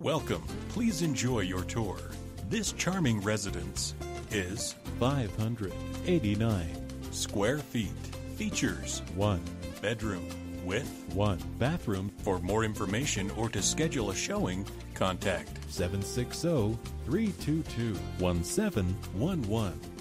Welcome. Please enjoy your tour. This charming residence is 589. square feet. Features 1. bedroom with 1. Bathroom For more information or to schedule a showing, contact 760 322 1711.